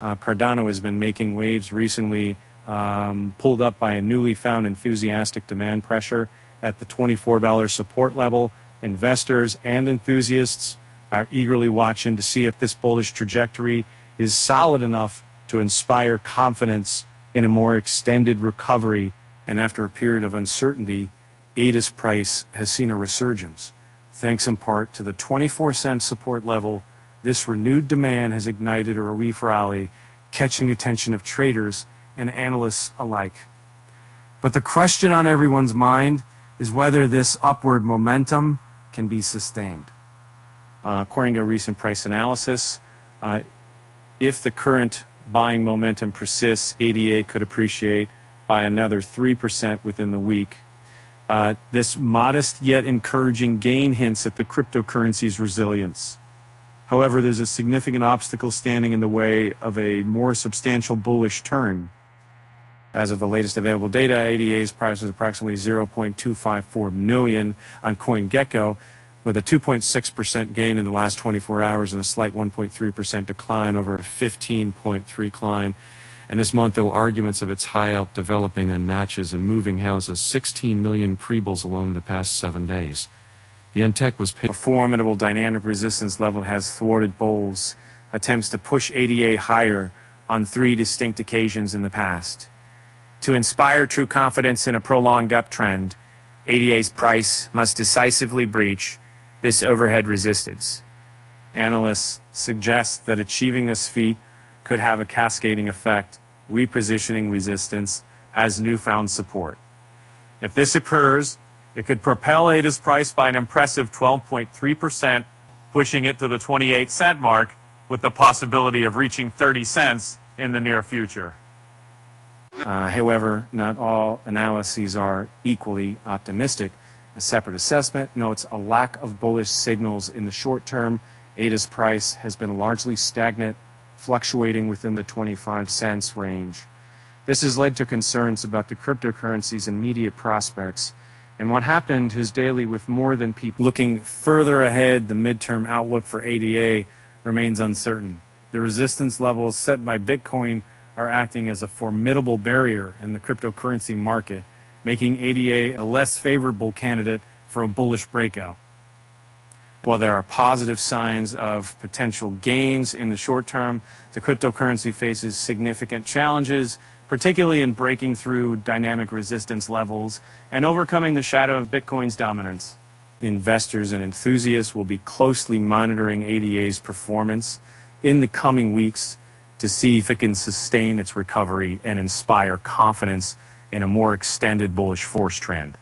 Uh, Cardano has been making waves recently, um, pulled up by a newly found enthusiastic demand pressure at the $24 support level. Investors and enthusiasts are eagerly watching to see if this bullish trajectory is solid enough to inspire confidence in a more extended recovery. And after a period of uncertainty, ADA's price has seen a resurgence. Thanks in part to the 24 cent support level this renewed demand has ignited a relief rally, catching attention of traders and analysts alike. But the question on everyone's mind is whether this upward momentum can be sustained. Uh, according to a recent price analysis, uh, if the current buying momentum persists, ADA could appreciate by another 3% within the week. Uh, this modest yet encouraging gain hints at the cryptocurrency's resilience. However, there's a significant obstacle standing in the way of a more substantial bullish turn. As of the latest available data, ADA's price is approximately 0.254 million on CoinGecko, with a 2.6% gain in the last 24 hours and a slight 1.3% decline over a 15.3 climb. And this month, were arguments of its high up developing and matches and moving houses 16 million pre-bulls alone in the past seven days. The Entech was a formidable dynamic resistance level has thwarted bulls attempts to push ADA higher on three distinct occasions in the past. To inspire true confidence in a prolonged uptrend, ADA's price must decisively breach this overhead resistance. Analysts suggest that achieving this feat could have a cascading effect, repositioning resistance as newfound support. If this occurs, it could propel ADA's price by an impressive 12.3%, pushing it to the 28 cent mark with the possibility of reaching 30 cents in the near future. Uh, however, not all analyses are equally optimistic. A separate assessment notes a lack of bullish signals in the short term. ADA's price has been largely stagnant, fluctuating within the 25 cents range. This has led to concerns about the cryptocurrency's immediate prospects and what happened is daily with more than people looking further ahead, the midterm outlook for ADA remains uncertain. The resistance levels set by Bitcoin are acting as a formidable barrier in the cryptocurrency market, making ADA a less favorable candidate for a bullish breakout. While there are positive signs of potential gains in the short term, the cryptocurrency faces significant challenges particularly in breaking through dynamic resistance levels and overcoming the shadow of Bitcoin's dominance. Investors and enthusiasts will be closely monitoring ADA's performance in the coming weeks to see if it can sustain its recovery and inspire confidence in a more extended bullish force trend.